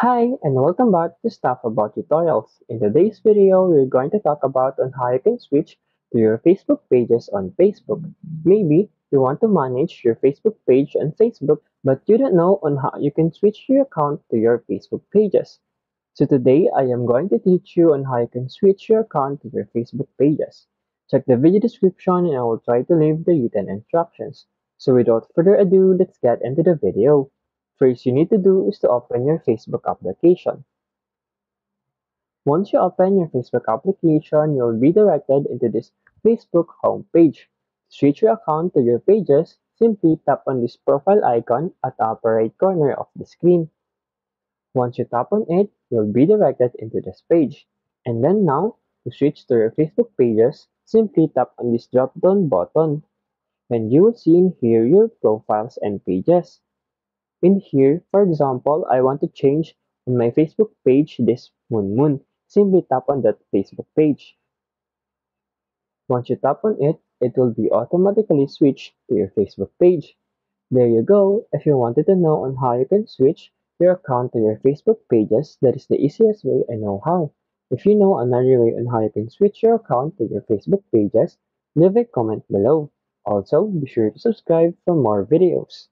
Hi and welcome back to Stuff About Tutorials. In today's video, we're going to talk about on how you can switch to your Facebook pages on Facebook. Maybe you want to manage your Facebook page on Facebook but you don't know on how you can switch your account to your Facebook pages. So today, I am going to teach you on how you can switch your account to your Facebook pages. Check the video description and I will try to leave the written instructions. So without further ado, let's get into the video. First you need to do is to open your Facebook application. Once you open your Facebook application, you'll be directed into this Facebook homepage. To switch your account to your pages, simply tap on this profile icon at the upper right corner of the screen. Once you tap on it, you'll be directed into this page. And then now, to switch to your Facebook pages, simply tap on this drop-down button. And you will see in here your profiles and pages. In here, for example, I want to change on my Facebook page this Moon Moon. Simply tap on that Facebook page. Once you tap on it, it will be automatically switched to your Facebook page. There you go. If you wanted to know on how you can switch your account to your Facebook pages, that is the easiest way I know how. If you know another way on how you can switch your account to your Facebook pages, leave a comment below. Also, be sure to subscribe for more videos.